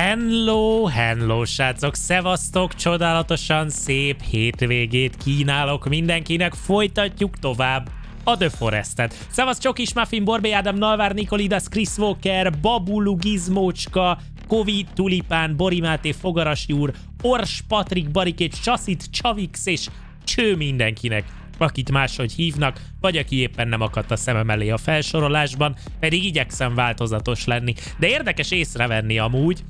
Hello, hello, srácok, szevasztok, csodálatosan szép hétvégét kínálok mindenkinek, folytatjuk tovább a The Forestet. Szevasz Csokis Muffin, Borbé Ádám, Nalvár Nikolidas, Chris Walker, Babulu Gizmócska, Kovi, Tulipán, Borimáté, Fogaras Júr, Ors, Patrik, Barikét, Csaszit, Csavix és cső mindenkinek akit máshogy hívnak, vagy aki éppen nem akadt a szemem elé a felsorolásban, pedig igyekszem változatos lenni. De érdekes észrevenni amúgy,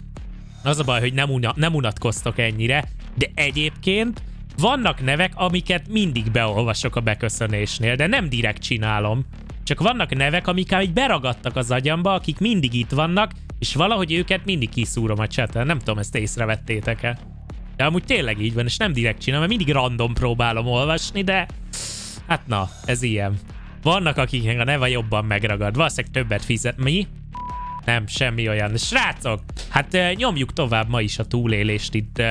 az a baj, hogy nem, una, nem unatkoztok ennyire, de egyébként vannak nevek, amiket mindig beolvasok a beköszönésnél, de nem direkt csinálom. Csak vannak nevek, amik így beragadtak az agyamba, akik mindig itt vannak, és valahogy őket mindig kiszúrom a chaten. Nem tudom, ezt észrevettétek-e. De amúgy tényleg így van, és nem direkt csinálom, mert mindig random próbálom olvasni, de hát na, ez ilyen. Vannak, akiknek a neve jobban megragad. Valószínűleg többet fizet. Mi? Nem, semmi olyan. Srácok, hát nyomjuk tovább ma is a túlélést itt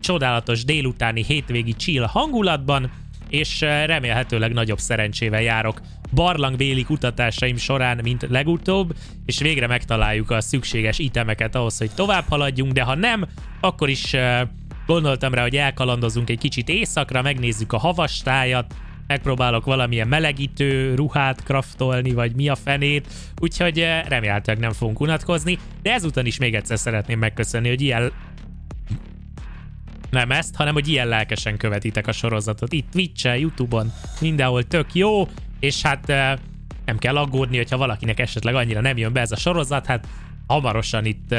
csodálatos délutáni hétvégi chill hangulatban, és remélhetőleg nagyobb szerencsével járok barlangbéli kutatásaim során, mint legutóbb, és végre megtaláljuk a szükséges itemeket ahhoz, hogy tovább haladjunk, de ha nem, akkor is gondoltam rá, hogy elkalandozunk egy kicsit éjszakra, megnézzük a havastájat, megpróbálok valamilyen melegítő ruhát kraftolni, vagy mi a fenét, úgyhogy remélhetőleg nem fogunk unatkozni, de ezúton is még egyszer szeretném megköszönni, hogy ilyen nem ezt, hanem hogy ilyen lelkesen követitek a sorozatot. Itt Twitch-en, Youtube-on, mindenhol tök jó, és hát nem kell aggódni, hogyha valakinek esetleg annyira nem jön be ez a sorozat, hát hamarosan itt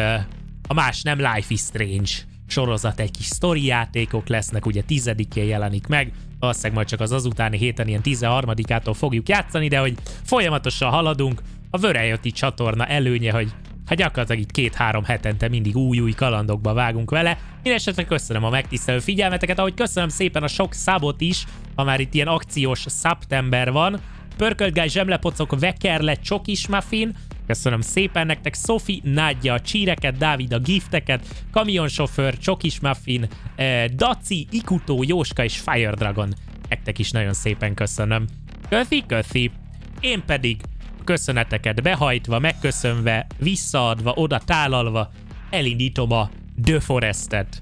a más nem Life is Strange sorozat, egy kis sztori játékok lesznek, ugye tizedikén jelenik meg, valószínűleg majd csak az azutáni héten ilyen 13-ától fogjuk játszani, de hogy folyamatosan haladunk, a Vörejoti csatorna előnye, hogy hát gyakorlatilag itt két-három hetente mindig új-új kalandokba vágunk vele. Én esetleg köszönöm a megtisztelő figyelmeteket, ahogy köszönöm szépen a sok szabot is, ha már itt ilyen akciós szeptember van. Pörköltgály, zsemlepocok, vekerle, csokis muffin, Köszönöm szépen nektek, Sophie, Nádja, a csíreket, Dávid, a gifteket, kamionsofőr, Csokis Muffin, eh, Daci, Ikuto, Jóska és Fire Dragon. Nektek is nagyon szépen köszönöm. Köszi, köszi. Én pedig köszöneteket behajtva, megköszönve, visszaadva, oda tálalva, elindítom a The Forestet.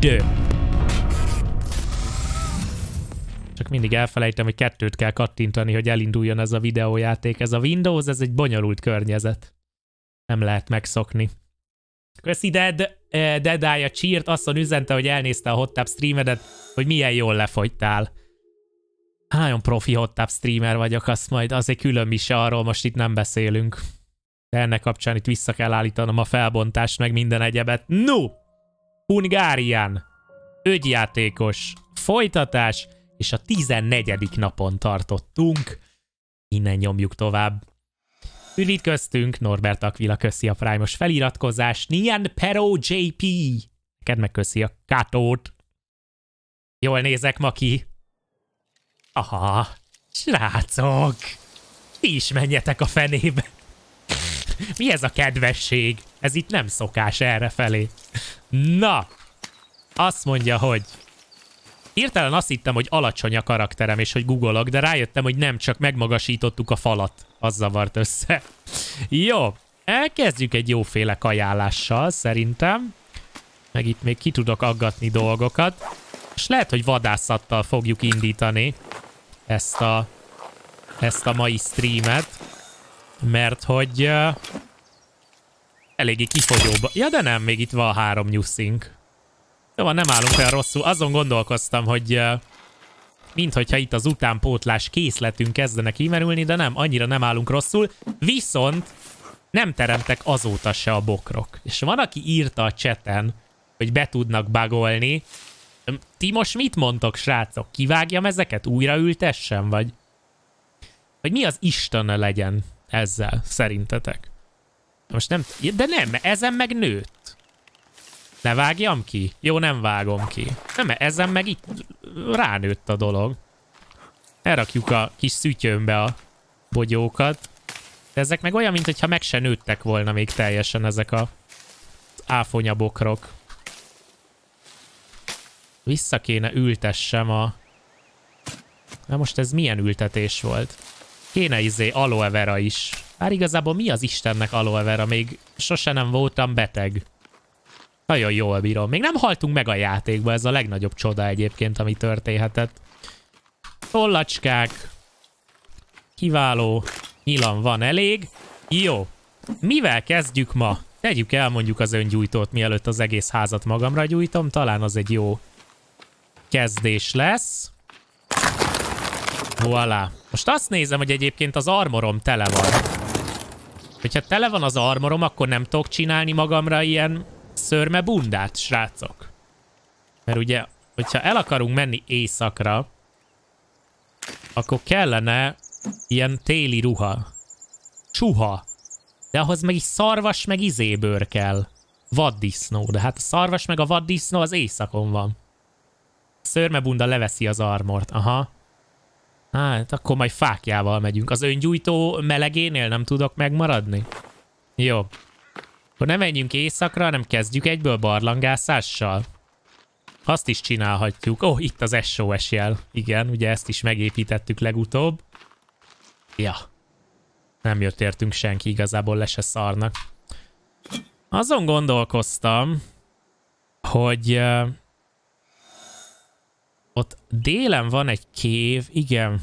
The. Csak mindig elfelejtem, hogy kettőt kell kattintani, hogy elinduljon ez a videójáték. Ez a Windows, ez egy bonyolult környezet. Nem lehet megszokni. Köszi Dead, eh, Dead Eye a Cheert, asszon üzente, hogy elnézte a Hot streamedet, hogy milyen jól lefogytál. Nagyon profi Hot streamer vagyok, azt majd azért külön is arról most itt nem beszélünk. De ennek kapcsán itt vissza kell állítanom a felbontást, meg minden egyebet. No! Hungarian. Ögyjátékos. Folytatás és a 14. napon tartottunk. Innen nyomjuk tovább. Üdvít köztünk, Norbert Aquila köszi a Prime-os feliratkozást, Nian Pero JP, neked meg köszi a katót. Jól nézek ma ki. Aha, srácok, ti is menjetek a fenébe. Mi ez a kedvesség? Ez itt nem szokás erre felé. Na, azt mondja, hogy Hirtelen azt hittem, hogy alacsony a karakterem, és hogy googolok, de rájöttem, hogy nem, csak megmagasítottuk a falat. Az zavart össze. Jó, elkezdjük egy jóféle kajálással, szerintem. Meg itt még ki tudok aggatni dolgokat. És lehet, hogy vadászattal fogjuk indítani ezt a, ezt a mai streamet. Mert hogy uh, eléggé kifogyóba. Ja, de nem, még itt van három nyuszink. Jó van, nem állunk olyan rosszul. Azon gondolkoztam, hogy minthogyha itt az utánpótlás készletünk kezdene kimerülni, de nem, annyira nem állunk rosszul. Viszont nem teremtek azóta se a bokrok. És van, aki írta a cseten, hogy be tudnak bagolni. Ti most mit mondtok, srácok? Kivágjam ezeket? Újra ültessem, vagy? Hogy mi az Isten legyen ezzel, szerintetek? Most nem... De nem, ezen meg nőtt. Ne vágjam ki? Jó, nem vágom ki. Nem, ezen meg itt ránőtt a dolog. Elrakjuk a kis szütyőmbe a bogyókat. De ezek meg olyan, mintha meg se nőttek volna még teljesen ezek a áfonyabokrok. Vissza kéne ültessem a... Na most ez milyen ültetés volt? Kéne izé aloe vera is. Bár igazából mi az Istennek aloe vera? Még sose nem voltam beteg. Nagyon jól bírom. Még nem haltunk meg a játékba, ez a legnagyobb csoda egyébként, ami történhetett. Tollacskák. Kiváló. Nyilan van elég. Jó. Mivel kezdjük ma? Tegyük el mondjuk az öngyújtót, mielőtt az egész házat magamra gyújtom. Talán az egy jó kezdés lesz. Voilà. Most azt nézem, hogy egyébként az armorom tele van. Hogyha tele van az armorom, akkor nem tudok csinálni magamra ilyen szörme bundát, srácok. Mert ugye, hogyha el akarunk menni éjszakra, akkor kellene ilyen téli ruha. Csuha. De ahhoz meg is szarvas, meg izébőr kell. Vaddisznó. De hát a szarvas meg a vaddisznó az éjszakon van. Szörmebunda leveszi az armort. Aha. Hát, akkor majd fákjával megyünk. Az öngyújtó melegénél nem tudok megmaradni? Jó. Akkor nem menjünk éjszakra, hanem kezdjük egyből barlangászással. Azt is csinálhatjuk. Ó, oh, itt az SOS jel. Igen, ugye ezt is megépítettük legutóbb. Ja. Nem jött értünk senki, igazából le se szarnak. Azon gondolkoztam, hogy uh, ott délen van egy kév, igen.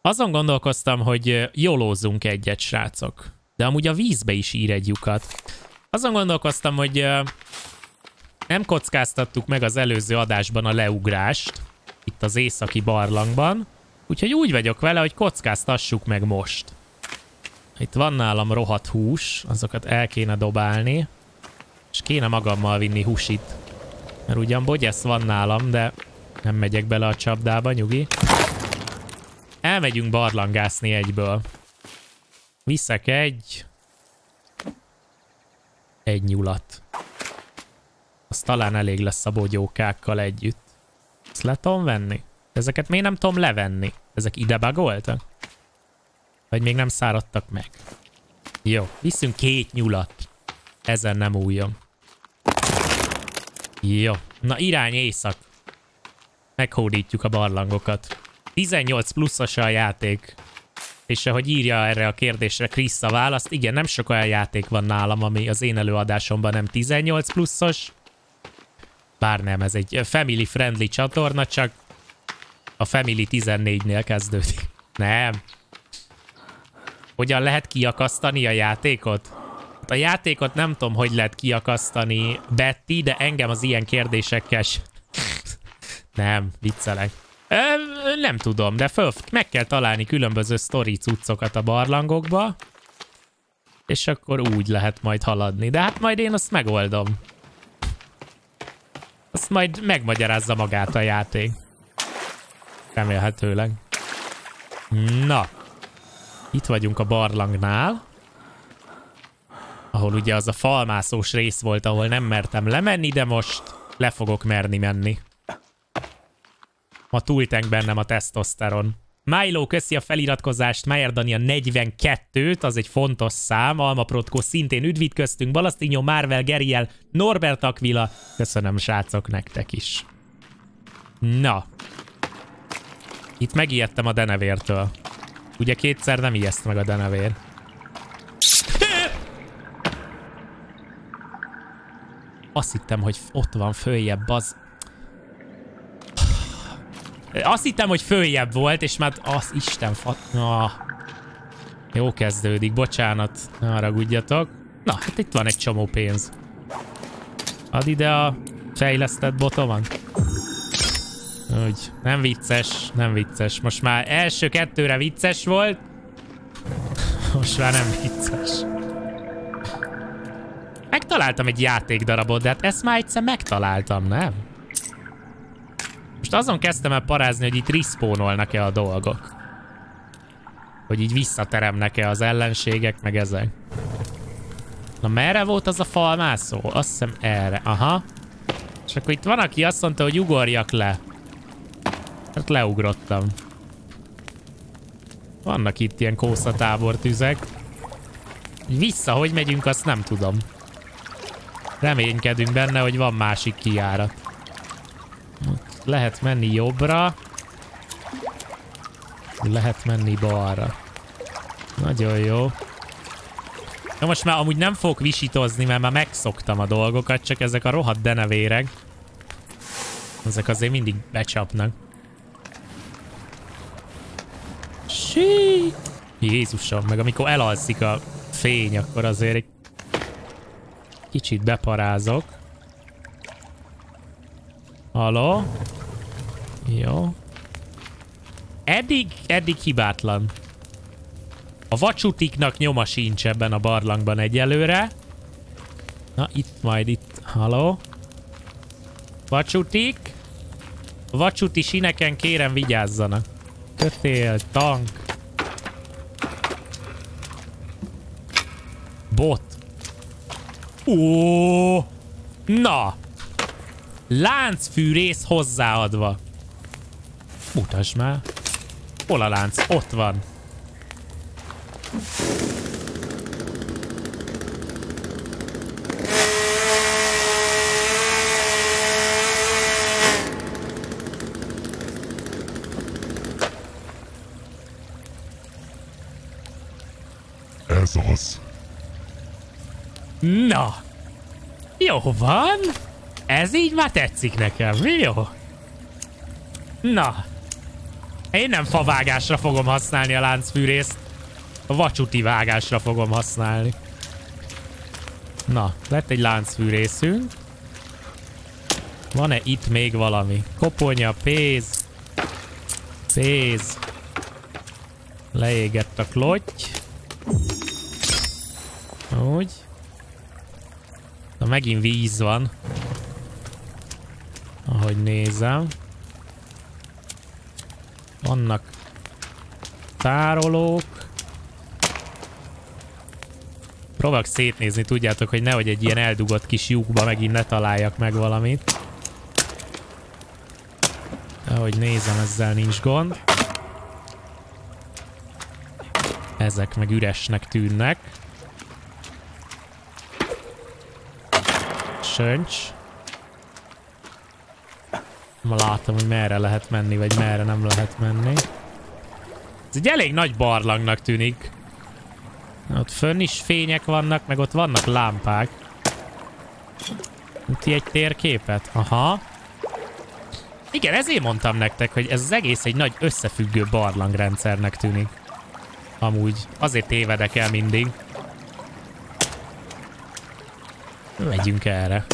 Azon gondolkoztam, hogy jolózzunk egyet, srácok. De amúgy a vízbe is ír egy lyukat. Azon gondolkoztam, hogy nem kockáztattuk meg az előző adásban a leugrást, itt az északi barlangban, úgyhogy úgy vagyok vele, hogy kockáztassuk meg most. Itt van nálam rohadt hús, azokat el kéne dobálni, és kéne magammal vinni húsit. Mert ugyan bogyesz van nálam, de nem megyek bele a csapdába, nyugi. Elmegyünk barlangászni egyből. Viszek egy... Egy nyulat. Az talán elég lesz a bogyókákkal együtt. Ezt le tudom venni? Ezeket még nem tudom levenni. Ezek ide bagoltak? Vagy még nem száradtak meg? Jó, viszünk két nyulat. Ezen nem újjon. Jó, na irány éjszak. Meghódítjuk a barlangokat. 18 pluszos a játék. És ahogy írja erre a kérdésre Krisz a választ, igen, nem sok olyan játék van nálam, ami az én előadásomban nem 18 pluszos. Bár nem, ez egy family friendly csatorna, csak a Family 14-nél kezdődik. Nem. Hogyan lehet kiakasztani a játékot? Hát a játékot nem tudom, hogy lehet kiakasztani Betty, de engem az ilyen kérdésekkel Nem, viccelek. Nem tudom, de föl, meg kell találni különböző story cuccokat a barlangokba. És akkor úgy lehet majd haladni. De hát majd én azt megoldom. Azt majd megmagyarázza magát a játék. Remélhetőleg. Na. Itt vagyunk a barlangnál. Ahol ugye az a falmászós rész volt, ahol nem mertem lemenni, de most le fogok merni menni. Ma túltenk bennem a tesztoszteron. Milo, köszi a feliratkozást, Mayer a 42-t, az egy fontos szám, Alma Protko szintén üdvít köztünk, Balasztinho, Marvel, Geriel, Norbert Aquila, köszönöm srácok nektek is. Na. Itt megijedtem a denevértől. Ugye kétszer nem ijeszt meg a denevér. Azt hittem, hogy ott van följebb az... Azt hittem, hogy följebb volt, és már az Isten fa... Ah. Jó kezdődik, bocsánat, ne haragudjatok. Na, hát itt van egy csomó pénz. Add ide a fejlesztett botomat. Úgy, nem vicces, nem vicces. Most már első kettőre vicces volt. Most már nem vicces. Megtaláltam egy játékdarabot, de hát ezt már egyszer megtaláltam, nem? Most azon kezdtem el parázni, hogy itt respawnolnak-e a dolgok. Hogy így visszateremnek-e az ellenségek, meg ezek. Na merre volt az a falmászó? Azt hiszem erre. Aha. És akkor itt van, aki azt mondta, hogy ugorjak le. Hát leugrottam. Vannak itt ilyen kószatábor tüzek. Vissza, hogy megyünk, azt nem tudom. Reménykedünk benne, hogy van másik kiárat. Lehet menni jobbra. Lehet menni balra. Nagyon jó. Na most már amúgy nem fogok visítozni, mert már megszoktam a dolgokat, csak ezek a rohadt denevéreg. Ezek azért mindig becsapnak. Sí. Jézusom, meg amikor elalszik a fény, akkor azért egy kicsit beparázok. Halló? Jó. Eddig, eddig hibátlan. A vacsutiknak nyoma sincs ebben a barlangban egyelőre. Na, itt majd itt. Halló? Vacsutik? A vacsuti sineken kérem vigyázzanak. Kötél, tank. Bot. Ó, Na! Láncfűrész hozzáadva. Mutasd már. Hol a lánc? Ott van. Ez az. Na! Jó van! Ez így már tetszik nekem, jó? Na! Én nem favágásra fogom használni a láncfűrészt. A vacsuti vágásra fogom használni. Na, lett egy láncfűrészünk. Van-e itt még valami? Koponya, pénz. Pénz. Leégett a klotty. Úgy. Na megint víz van. Ahogy nézem. Vannak tárolók. Próbálok szétnézni, tudjátok, hogy nehogy egy ilyen eldugott kis lyukba megint ne találjak meg valamit. Ahogy nézem, ezzel nincs gond. Ezek meg üresnek tűnnek. Söncs. Ma látom, hogy merre lehet menni, vagy merre nem lehet menni. Ez egy elég nagy barlangnak tűnik. Ott fönn is fények vannak, meg ott vannak lámpák. Muti egy térképet? Aha. Igen, ezért mondtam nektek, hogy ez az egész egy nagy összefüggő barlangrendszernek tűnik. Amúgy. Azért tévedek el mindig. Megyünk erre.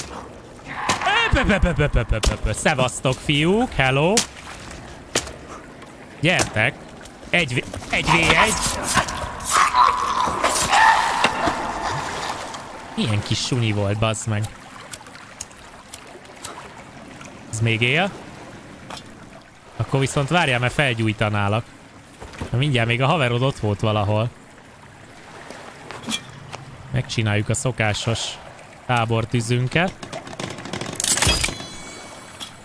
Szevasztok, fiúk! Hello! Gyertek! Egy, egy v egy. Milyen kis suni volt, bazd meg. Ez még él? Akkor viszont várjál, mert felgyújtanálak. Na mindjárt még a haverod ott volt valahol. Megcsináljuk a szokásos tábortűzünket.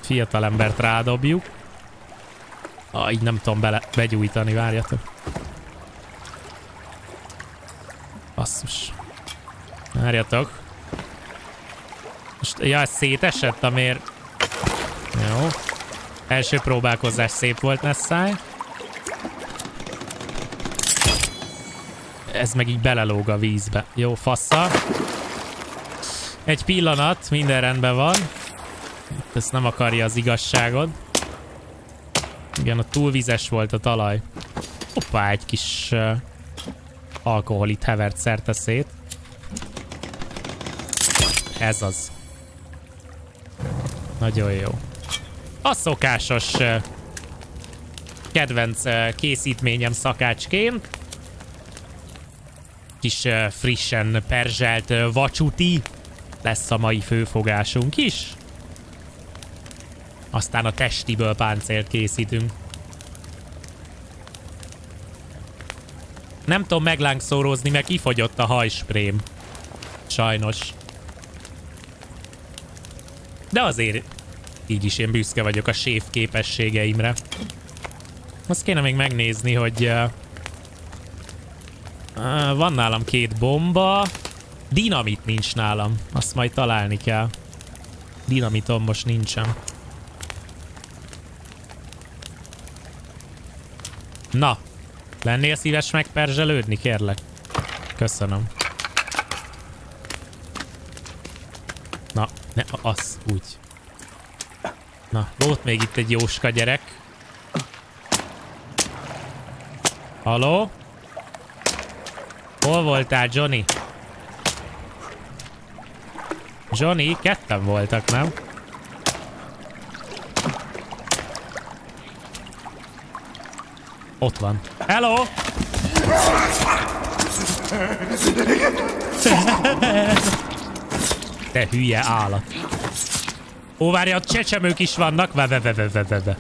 Fiatalembert rádobjuk. Ah, így nem tudom bele, begyújtani, várjatok. Basszus. Várjatok. Most, ja, szétesett, amért... Jó. Első próbálkozás szép volt, Nessai. Ez meg így belelóg a vízbe. Jó, fassa. Egy pillanat, minden rendben van. Ezt nem akarja az igazságod. Igen, a túlvizes volt a talaj. Hoppá, egy kis uh, alkohol itt hevert szerte szét. Ez az. Nagyon jó. A szokásos uh, kedvenc uh, készítményem szakácsként. Kis uh, frissen perzselt uh, vacsuti lesz a mai főfogásunk is. Aztán a testiből páncélt készítünk. Nem tudom meglángszórózni, mert kifogyott a hajsprém. Sajnos. De azért így is én büszke vagyok a séf képességeimre. Azt kéne még megnézni, hogy uh, van nálam két bomba, dinamit nincs nálam. Azt majd találni kell. Dinamitom most nincsen. Na, lennél szíves megperzselődni, kérlek? Köszönöm. Na, ne, az, úgy. Na, volt még itt egy jóska gyerek. Haló? Hol voltál, Johnny? Johnny, ketten voltak, nem? Ott van. Hello! Te hülye állat. Ó, várja, a csecsemők is vannak. Ve, ve, ve, ve, ve, ve.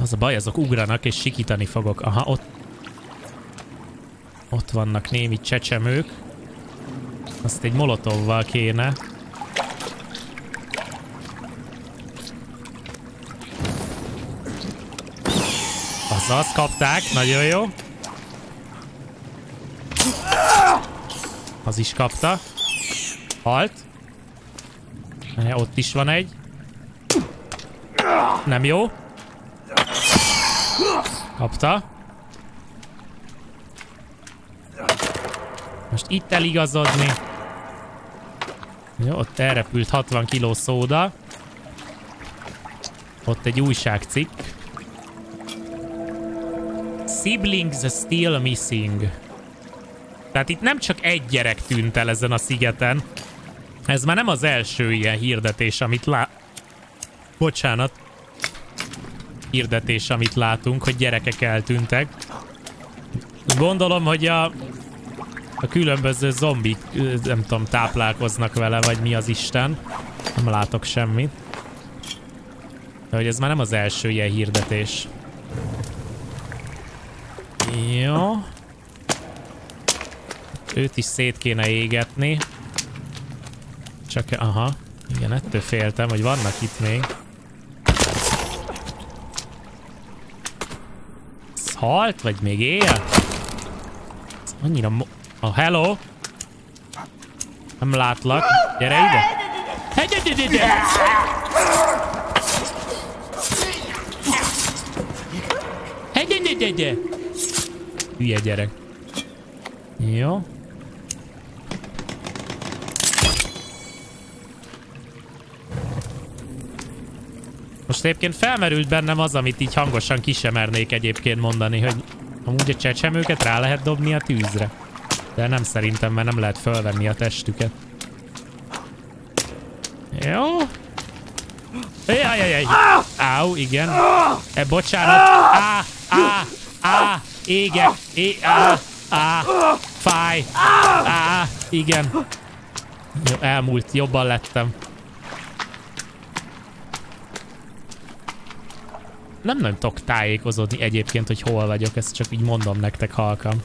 Az a baj, azok ugranak és sikítani fogok. Aha, ott. Ott vannak némi csecsemők. Azt egy molotovval kéne. Azaz, kapták, nagyon jó. Az is kapta. Halt. Ott is van egy. Nem jó. Kapta. Most itt eligazodni. Jó, ott elrepült 60 kiló szóda. Ott egy újságcikk. Siblings still missing. Tehát itt nem csak egy gyerek tűnt el ezen a szigeten. Ez már nem az első ilyen hirdetés, amit lá... Bocsánat. Hirdetés, amit látunk, hogy gyerekek eltűntek. Gondolom, hogy a, a különböző zombik, nem tudom, táplálkoznak vele, vagy mi az Isten. Nem látok semmit. De hogy ez már nem az első ilyen hirdetés. Jó. Őt is szét kéne égetni. Csak, aha. Igen, ettől féltem, hogy vannak itt még. Ez halt, vagy még él? Ez annyira mo oh, hello! Nem látlak. Gyere ide! Hey, gyere, gyere, gyere! Hey, gyere, gyere, gyere! Hülye gyerek. Jó. Most egyébként felmerült bennem az, amit így hangosan kisemernék egyébként mondani, hogy amúgy a csecsemőket rá lehet dobni a tűzre. De nem szerintem, mert nem lehet fölvenni a testüket. Jó. Jajajaj. Áú, igen. E, bocsánat. Á, á, á, égek. É, á, á, fáj. Á, igen. Jó, elmúlt, jobban lettem. nem nagyon tudok tájékozódni egyébként, hogy hol vagyok, ezt csak így mondom nektek halkam.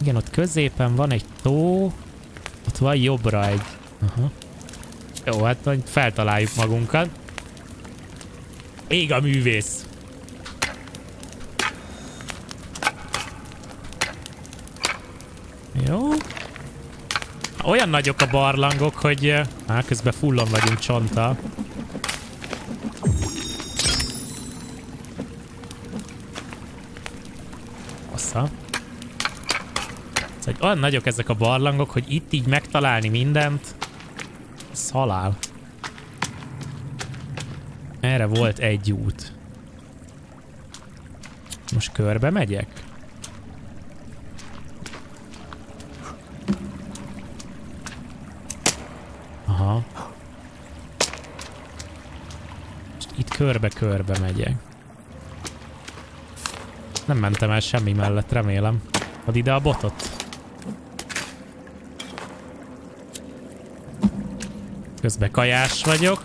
Igen, ott középen van egy tó, ott van jobbra egy. Aha. Jó, hát majd feltaláljuk magunkat. Ég a művész. Jó. Olyan nagyok a barlangok, hogy... Á, közben fullon vagyunk csonttal. Assza. Szóval olyan nagyok ezek a barlangok, hogy itt így megtalálni mindent, ez halál. Erre volt egy út. Most körbe megyek? Aha. Most itt körbe-körbe megyek. Nem mentem el semmi mellett, remélem. Ad ide a botot. Közben kajás vagyok.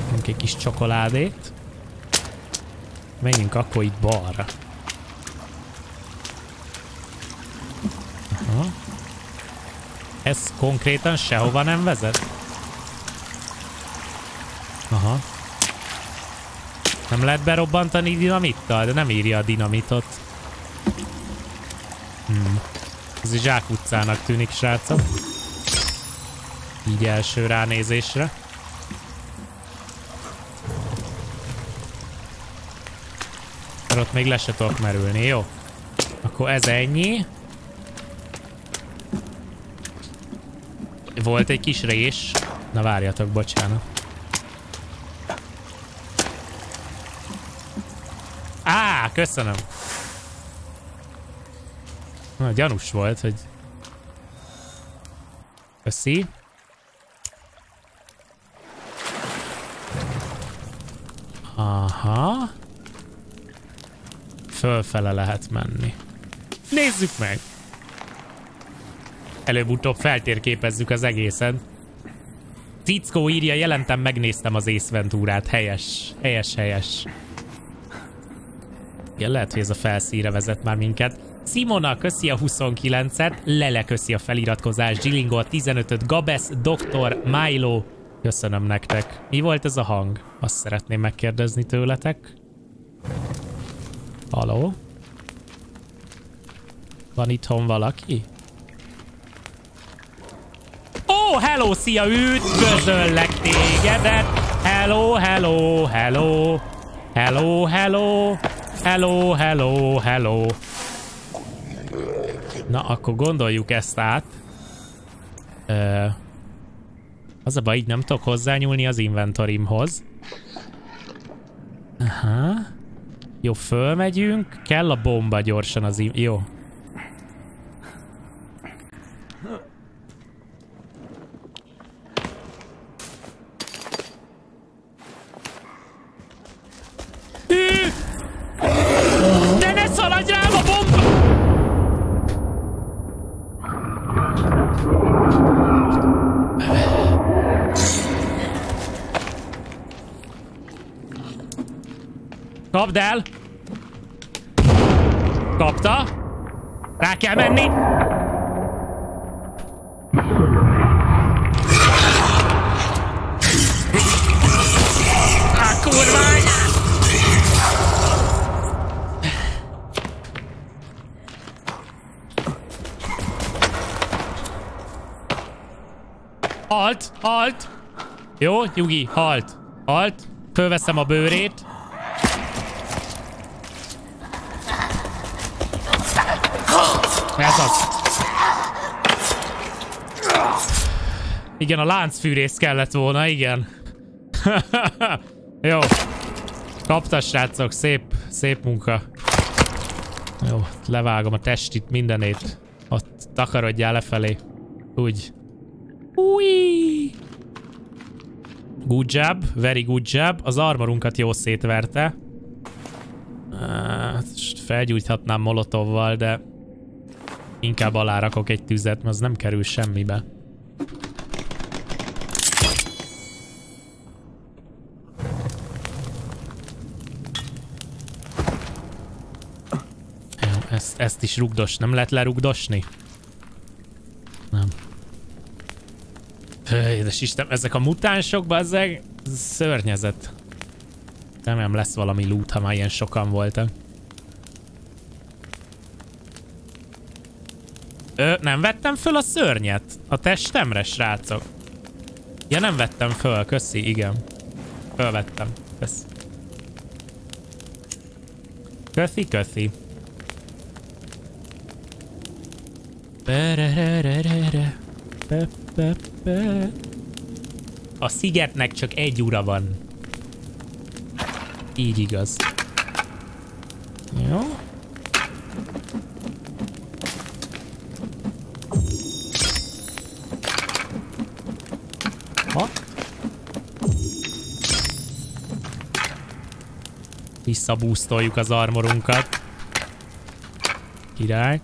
Menjünk egy kis csokoládét. Menjünk akkor itt balra. Aha. Ez konkrétan sehova nem vezet? Aha. Nem lehet berobbantani dinamittal? De nem írja a dinamitot. Hmm. Ez egy zsákutcának tűnik, srácok. Így első ránézésre. Mert ott még le se tudok merülni, jó? Akkor ez ennyi. Volt egy kis rés. Na várjatok, bocsánat. Á, köszönöm. Na, gyanús volt, hogy... Köszi. Aha. Fölfele lehet menni. Nézzük meg! Előbb-utóbb feltérképezzük az egészet. Cickó írja, jelentem megnéztem az Ace Venturát. Helyes, helyes, helyes. Igen, lehet, hogy ez a felszíre vezet már minket. Simona köszi a 29-et, Lele köszi a feliratkozást, Gilingo a 15-öt, Gabesz, Doktor, Milo, köszönöm nektek. Mi volt ez a hang? Azt szeretném megkérdezni tőletek. Haló? Van itthon valaki? Ó, oh, hello, szia, üdvözöllek tégedet! Hello, hello, hello! Hello, hello! Hello, hello, hello! Na, akkor gondoljuk ezt át. Ö, az a baj, így nem tudok hozzányúlni az inventorimhoz. Aha. Jó, fölmegyünk. Kell a bomba gyorsan az... Jó. De ne szaladj rám a bomba! Kapd el! Kapta! Rá kell menni! Á, kurvány! Halt! Halt! Jó, nyugi, halt! Halt! Fölveszem a bőrét. Ez az. Igen, a láncfűrész kellett volna, igen. Jó. Kapta, srácok, szép, szép munka. Jó, levágom a testit, mindenét. Ott takarodjál lefelé. Úgy. Új! Good job, very good job. Az armorunkat jó szétverte. Hát, felgyújthatnám molotovval, de inkább alárakok egy tüzet, mert az nem kerül semmibe. Ezt, ezt is rugdos. Nem lehet lerugdosni? Nem. Édes Isten, ezek a mutánsok, bazzeg, szörnyezet. Remélem lesz valami loot, ha már ilyen sokan voltak. Ö, nem vettem föl a szörnyet? A testemre, srácok? Ja, nem vettem föl, köszi, igen. Fölvettem, köszi. Köszi, köszi. A szigetnek csak egy ura van. Így igaz. Visszabúztoljuk az armorunkat. Király.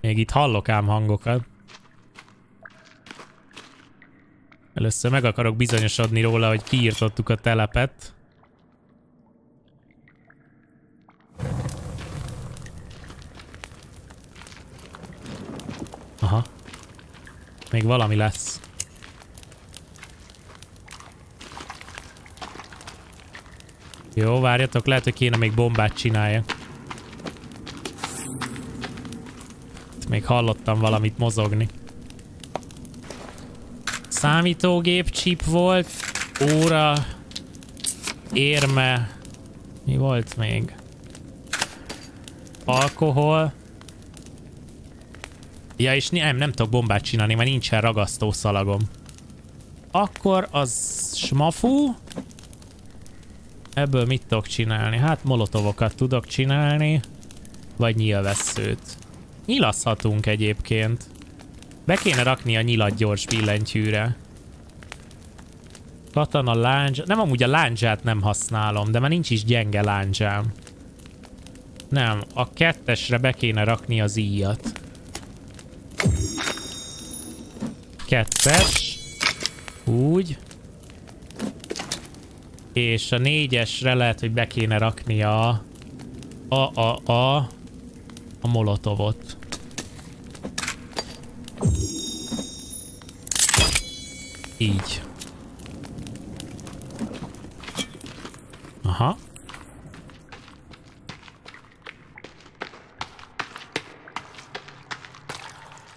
Még itt hallok ám hangokat. Először meg akarok bizonyosodni róla, hogy kiírtottuk a telepet. Aha. Még valami lesz. Jó, várjatok, lehet, hogy kéne még bombát csináljak. Még hallottam valamit mozogni. Számítógép chip volt, óra, érme. Mi volt még? Alkohol. Ja, és nem, nem tudok bombát csinálni, mert nincsen ragasztó szalagom. Akkor az smafú. Ebből mit tudok csinálni? Hát molotovokat tudok csinálni. Vagy nyilvesszőt. Nyilaszhatunk egyébként. Be kéne rakni a nyilat gyors billentyűre. Katana lándzsa. Nem, amúgy a lándzsát nem használom, de már nincs is gyenge lándzsám. Nem, a kettesre be kéne rakni az íjat. Kettes. Úgy. És a négyesre lehet, hogy be kéne rakni a... A, a, a... A molotovot. Így. Aha.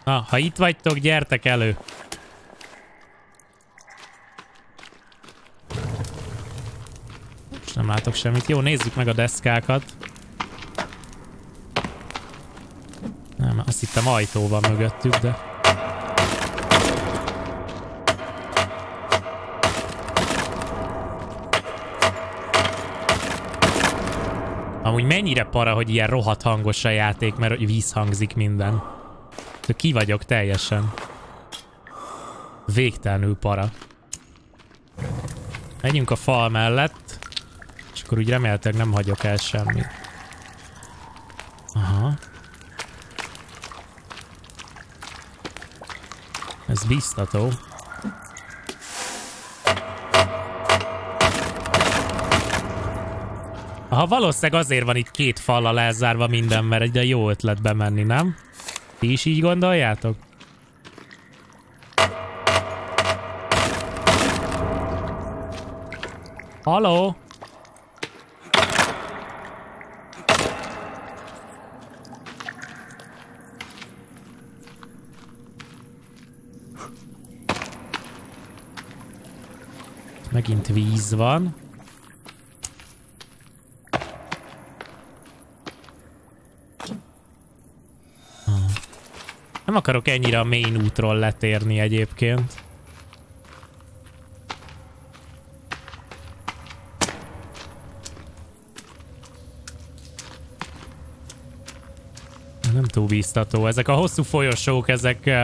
Na, ha itt vagytok, gyertek elő. Most nem látok semmit. Jó, nézzük meg a deszkákat. Nem, azt hittem ajtó van mögöttük, de... Amúgy mennyire para, hogy ilyen rohadt hangos a játék, mert vízhangzik minden. De ki vagyok teljesen. Végtelenül para. Menjünk a fal mellett. És akkor úgy remélhetőleg nem hagyok el semmit. Aha. Ez biztató. Ha valószínűleg azért van itt két fallal elzárva minden, mert egy jó ötlet bemenni, nem? Ti is így gondoljátok? Haló? Megint víz van. Nem akarok ennyire a main útról letérni egyébként. Nem túl bíztató. Ezek a hosszú folyosók, ezek... Eh.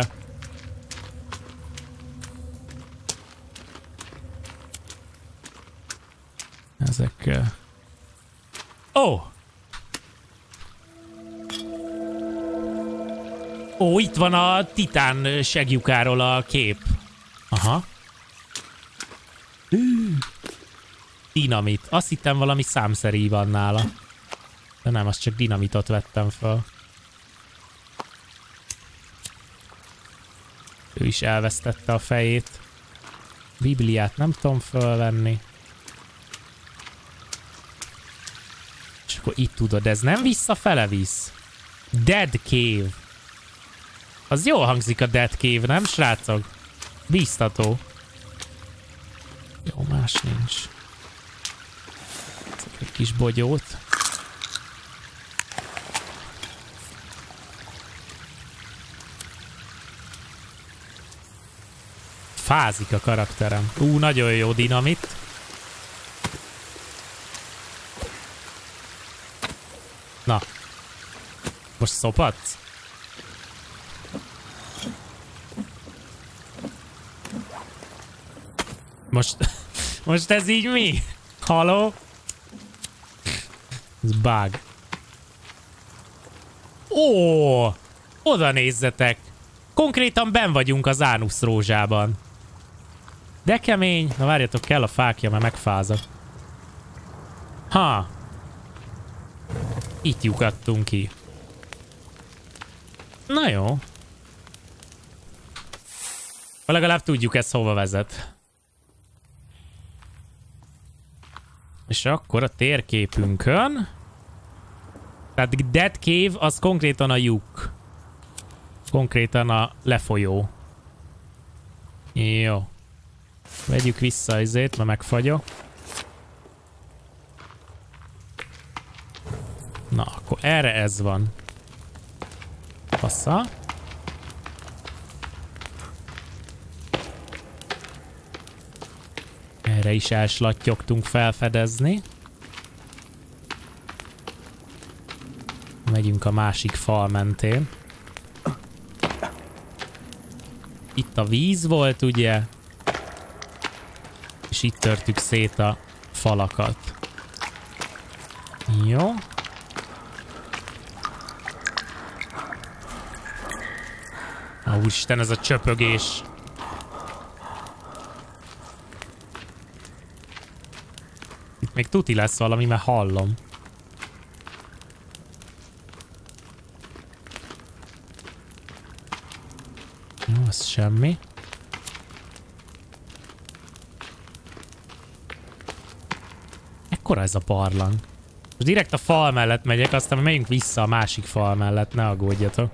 Van a titán segjukáról a kép. Aha. Dinamit. Azt hittem valami számszerű van nála. De nem, azt csak dinamitot vettem fel. Ő is elvesztette a fejét. Bibliát nem tudom fölvenni. És akkor itt tudod, ez nem visszafele visz. Dead Cave. Az jól hangzik a Dead Cave, nem srácok? Bíztató. Jó, más nincs. Egy kis bogyót. Fázik a karakterem. Ú, nagyon jó dinamit. Na. Most szopatsz? Most, most ez így mi? Haló? Ez bug. Ó, oda nézzetek. Konkrétan ben vagyunk az ánusz rózsában. De kemény. Na várjatok, kell a fákja, mert megfázok. Ha. Itt lyukadtunk ki. Na jó. Legalább tudjuk ez hova vezet. És akkor a térképünkön... Tehát Dead Cave az konkrétan a lyuk. Konkrétan a lefolyó. Jó. Vegyük vissza izét, mert megfagyok. Na, akkor erre ez van. Passza. Erre is elslattyogtunk felfedezni. Megyünk a másik fal mentén. Itt a víz volt, ugye? És itt törtük szét a falakat. Jó. Ó, Isten, ez a csöpögés. Még tuti lesz valami, mert hallom. Jó, az semmi. Ekkora ez a barlang. Most direkt a fal mellett megyek, aztán megyünk vissza a másik fal mellett, ne aggódjatok.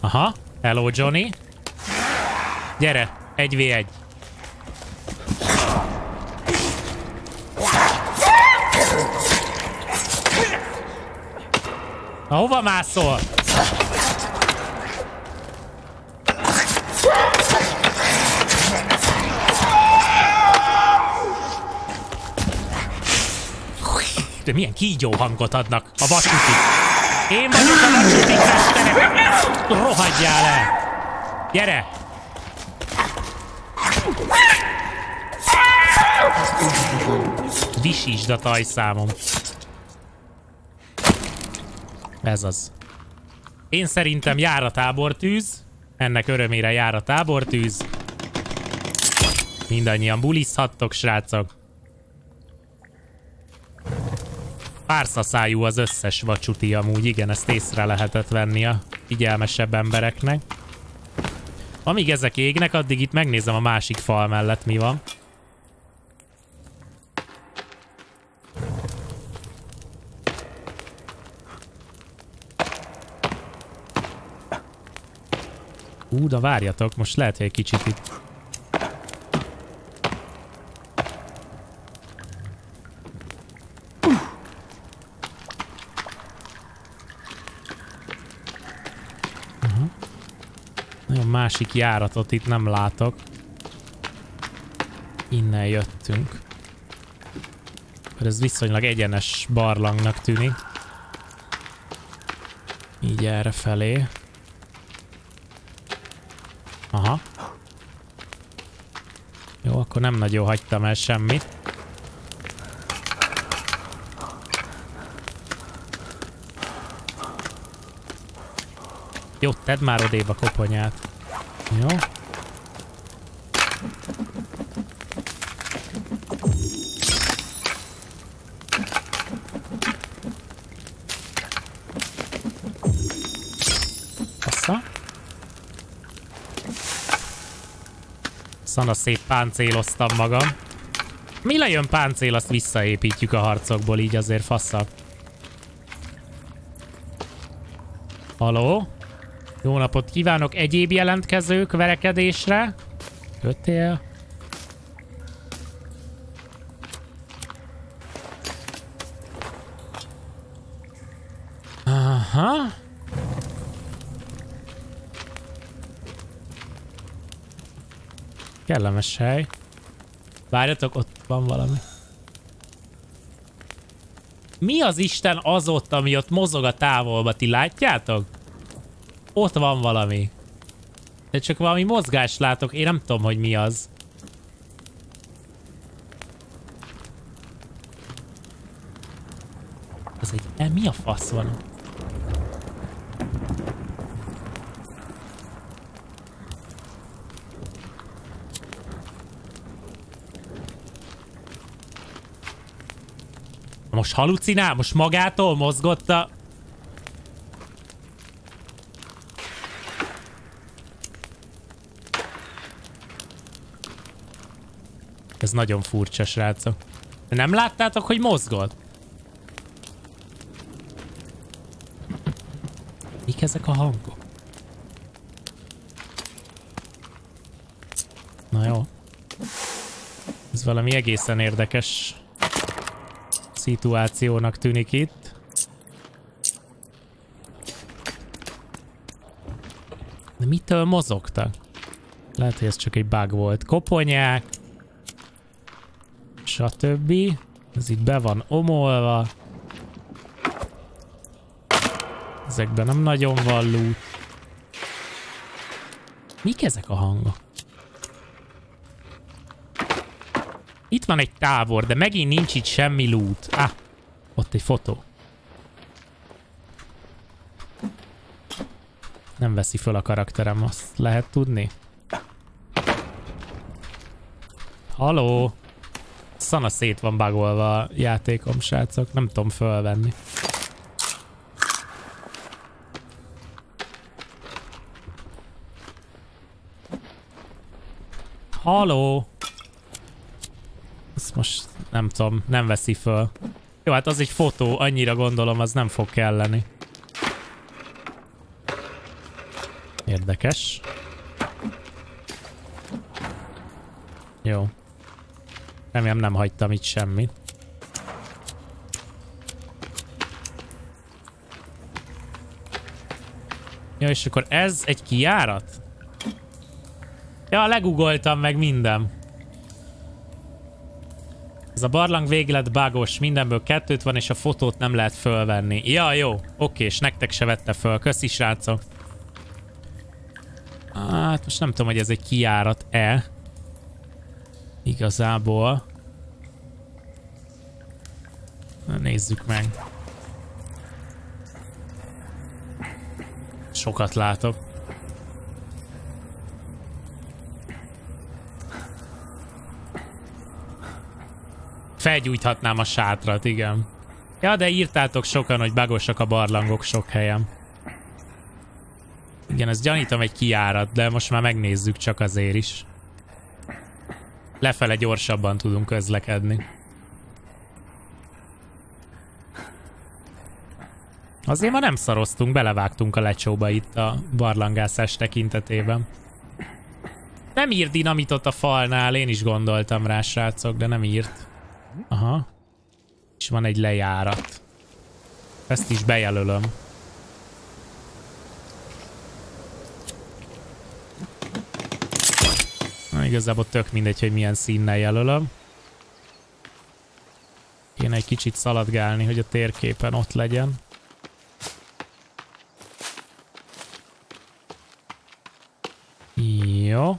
Aha, hello Johnny. Gyere, 1v1. Na, hova mászol? De milyen kígyó hangot adnak a vasútik. Én vagyok a vasútik mestere. Rohadjál le! Gyere! Visítsd a tajszámom. Ez az. Én szerintem jár a tábortűz. Ennek örömére jár a tábortűz. Mindannyian bulizhattok, srácok. Párszaszájú az összes vacsuti amúgy, igen, ezt észre lehetett venni a figyelmesebb embereknek. Amíg ezek égnek, addig itt megnézem a másik fal mellett mi van. Ú, de várjatok, most lehet, hogy egy kicsit itt... másik járatot itt nem látok. Innen jöttünk. Ez viszonylag egyenes barlangnak tűnik. Így erre felé. Aha. Jó, akkor nem nagyon hagytam el semmit. Jó, tedd már odébb a koponyát. Jó. Passza. Szana szép páncéloztam magam. Mi lejön páncél, azt visszaépítjük a harcokból, így azért fassa. Haló? Jó napot kívánok! Egyéb jelentkezők verekedésre? Kötél? Aha. Kellemes hely. Várjatok, ott van valami. Mi az Isten az ott, ami ott mozog a távolba? Ti látjátok? Ott van valami. De csak valami mozgást látok, én nem tudom, hogy mi az. Az egy... E, mi a fasz van? Most halucinál? Most magától mozgott a... Ez nagyon furcsa, srácok. Nem láttátok, hogy mozgott? Mik ezek a hangok? Na jó. Ez valami egészen érdekes szituációnak tűnik itt. De mitől mozogtak? Lehet, hogy ez csak egy bug volt. Koponyák. Stb. Ez itt be van omolva. Ezekben nem nagyon van loot. Mik ezek a hangok? Itt van egy tábor, de megint nincs itt semmi loot. Ah, ott egy fotó. Nem veszi föl a karakterem, azt lehet tudni? Haló? Szana szét van bagolva a játékom, srácok. Nem tudom fölvenni. Haló? Ezt most nem tudom, nem veszi föl. Jó, hát az egy fotó, annyira gondolom, az nem fog kelleni. Érdekes. Jó. Remélem nem hagytam itt semmit. Ja, és akkor ez egy kijárat? Ja, legugoltam meg minden. Ez a barlang véglet bugos, mindenből kettőt van, és a fotót nem lehet fölvenni. Ja, jó. Oké, és nektek se vette föl. Köszi, srácok. Hát most nem tudom, hogy ez egy kijárat-e. Igazából. Na, nézzük meg. Sokat látok. Felgyújthatnám a sátrat, igen. Ja, de írtátok sokan, hogy bagosak a barlangok sok helyen. Igen, ez gyanítom egy kiárat, de most már megnézzük csak azért is. Lefele gyorsabban tudunk közlekedni. Azért ma nem szaroztunk, belevágtunk a lecsóba itt a barlangászás tekintetében. Nem írt dinamitot a falnál, én is gondoltam rá, srácok, de nem írt. Aha. És van egy lejárat. Ezt is bejelölöm. Igazából tök mindegy, hogy milyen színnel jelölöm. Kéne egy kicsit szaladgálni, hogy a térképen ott legyen. Jó.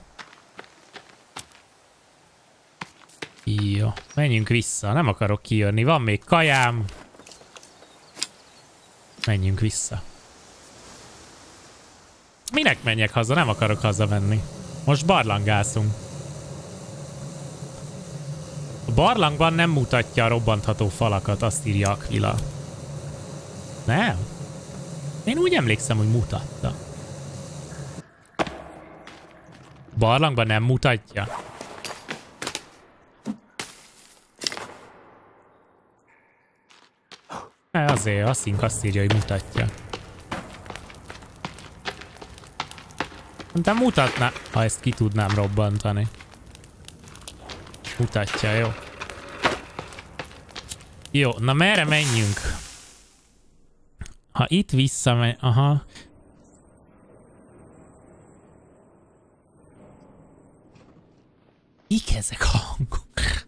Jó. Menjünk vissza. Nem akarok kijönni. Van még kajám. Menjünk vissza. Minek menjek haza? Nem akarok hazamenni. Most barlangászunk. A barlangban nem mutatja a robbantható falakat, azt írja Aquila. Nem? Én úgy emlékszem, hogy mutatta. Barlangban nem mutatja? Ne, azért, a szink azt írja, hogy mutatja. De mutatná, ha ezt ki tudnám robbantani. Mutatja, jó. Jó, na merre menjünk? Ha itt visszamegy, aha. Mik ezek a hangok?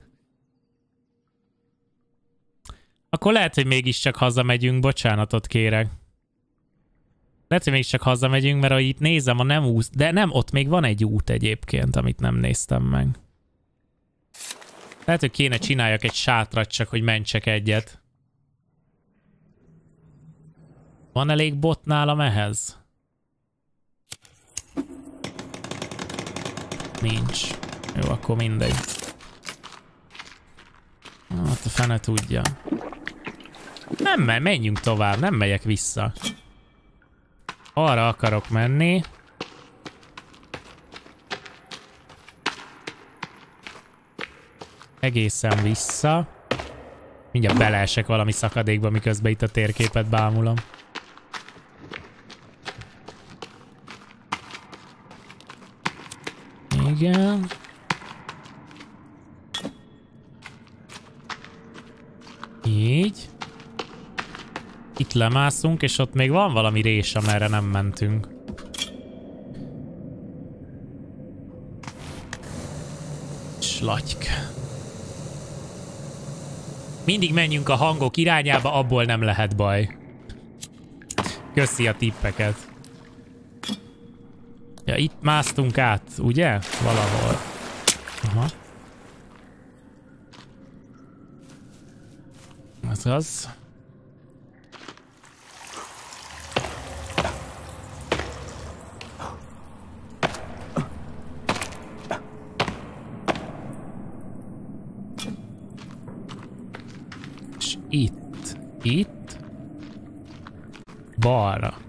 Akkor lehet, hogy mégiscsak hazamegyünk, bocsánatot kérek. Lehet, hogy mégiscsak hazamegyünk, mert ahogy itt nézem, a nem úsz... De nem, ott még van egy út egyébként, amit nem néztem meg. Lehet, hogy kéne csináljak egy sátrat csak, hogy mentsek egyet. Van elég bot nálam ehhez? Nincs. Jó, akkor mindegy. Hát a fene tudja. Nem, menjünk tovább, nem megyek vissza. Arra akarok menni. Egészen vissza. Mindjárt beleesek valami szakadékba, miközben itt a térképet bámulom. Igen. Így. Itt lemászunk, és ott még van valami rés, amerre nem mentünk. Slatyk. Mindig menjünk a hangok irányába, abból nem lehet baj. Köszi a tippeket. Ja, itt másztunk át, ugye? Valahol. Aha. Az az. És itt, itt, balra.